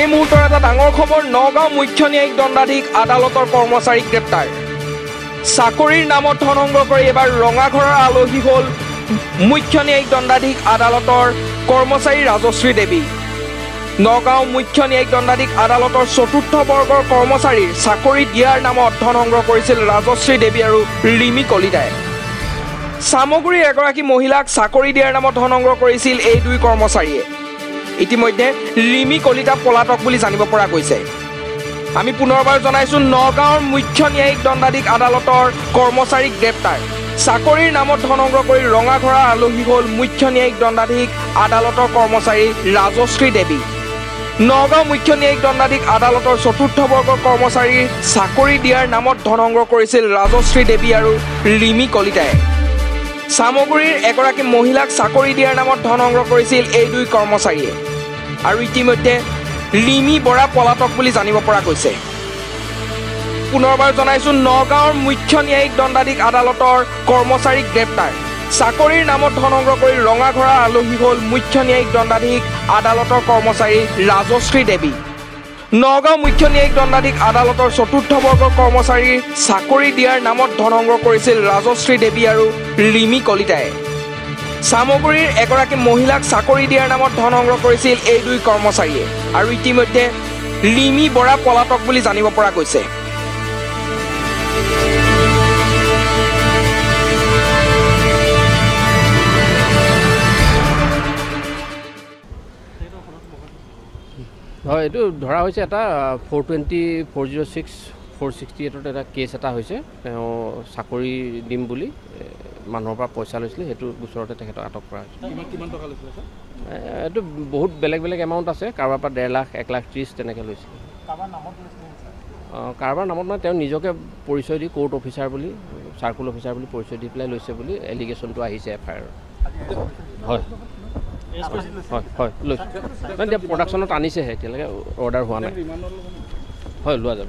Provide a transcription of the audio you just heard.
এই মুহূৰ্তৰ এটা ডাঙৰ খবৰ নগাঁও মুখ্য ন্যায়িক দণ্ডাধীশ আদালতৰ কৰ্মচাৰীক গ্ৰেপ্তাৰ। চাকৰিৰ নামত ধন সংগ্ৰহ কৰি এইবাৰ ৰঙাঘৰৰ আলহী হ'ল মুখ্য ন্যায়িক দণ্ডাধীশ আদালতৰ কৰ্মচাৰী ৰাজশ্ৰী দেৱী। নগাঁও মুখ্য ন্যায়িক দণ্ডাধীশ আদালতৰ চতুৰ্থ বৰ্গৰ কৰ্মচাৰীৰ চাকৰি দিয়াৰ নামত ধন সংগ্ৰহ কৰিছিল ৰাজশ্ৰী দেৱী আৰু ৰিমি কলিতাই। চামগুৰিৰ এগৰাকী মহিলাক চাকৰি দিয়াৰ নামত ধন সংগ্ৰহ কৰিছিল এই দুই কৰ্মচাৰীয়ে। ইতিমধ্যে ৰিমি কলিতা পলাতক বুলি জানিব পৰা গৈছে। আমি পুনৰবাৰ জনাইছো নগাঁৱৰ মুখ্য ন্যায়িক দণ্ডাধীশ আদালতৰ কৰ্মচাৰীক গ্ৰেপ্তাৰ। চাকৰিৰ নামত ধন সংগ্ৰহ কৰি ৰঙাঘৰা আলহী হ'ল মুখ্য ন্যায়িক দণ্ডাধীশ আদালতৰ কৰ্মচাৰী ৰাজশ্ৰী দেৱী। নগাঁও মুখ্য ন্যায়িক দণ্ডাধীশ আদালতৰ চতুৰ্থ বৰ্গৰ কৰ্মচাৰীৰ চাকৰি দিয়াৰ নামত ধন সংগ্ৰহ কৰিছিল ৰাজশ্ৰী দেৱী আৰু ৰিমি কলিতাই। চামগুৰিৰ এগৰাকী মহিলাক চাকৰি দিয়াৰ নামত ধন সংগ্ৰহ কৰিছিল এই দুই কৰ্মচাৰীয়ে। আৰু ইতিমধ্যে ৰিমি বৰা পলাতক বুলি জানিব পৰা গৈছে। পুনৰবাৰ জনাইছো নগাঁৱৰ মুখ্য ন্যায়িক দণ্ডাধীশ আদালতৰ কৰ্মচাৰীক গ্ৰেপ্তাৰ। চাকৰিৰ নামত ধন সংগ্ৰহ কৰি ৰঙাঘৰা আলহী হ'ল মুখ্য ন্যায়িক দণ্ডাধীশ আদালতৰ কৰ্মচাৰী ৰাজশ্ৰী দেৱী। নগাঁও মুখ্য ন্যায়িক দণ্ডাধীশ আদালতৰ চতুৰ্থ বৰ্গৰ কৰ্মচাৰীৰ চাকৰি দিয়াৰ নামত ধন সংগ্ৰহ কৰিছিল ৰাজশ্ৰী দেৱী আৰু ৰিমি কলিতাই। চামগুৰিৰ এগৰাকী মহিলাক চাকৰি দিয়াৰ নামত ধন সংগ্ৰহ কৰিছিল এই দুই কৰ্মচাৰীয়ে আৰু ইতিমধ্যে ৰিমি বৰা পলাতক বুলি জানিব পৰা গৈছে। হয় এইটো ধৰা হৈছে এটা four twenty four zero' six four sixty এইটত এটা কেছ এটা হৈছে। তেওঁ চাকৰি দিম বুলি মানুহৰ পৰা পইচা লৈছিলে সেইটো গোচৰতে তেখেতক আটক কৰা হৈছে। এইটো বহুত বেলেগ বেলেগ এমাউণ্ট আছে কাৰোবাৰ পৰা ডেৰ লাখ এক লাখ ত্ৰিছ তেনেকৈ লৈছিলে। কাৰোবাৰ নামত লৈছিলে ছাৰ? অঁ, কাৰোবাৰ নামত মানে তেওঁ নিজকে পৰিচয় দি কোৰ্ট অফিচাৰ বুলি চাৰ্কুল অফিচাৰ বুলি পৰিচয় দি পেলাই লৈছে বুলি এলিগেশ্যনটো আহিছে এফ আই আৰৰ হয়। হয় হয় লৈছোঁ। মানে এতিয়া প্ৰডাকশ্যনত আনিছেহে এতিয়ালৈকে অৰ্ডাৰ হোৱা নাই। হয় লোৱা যাব।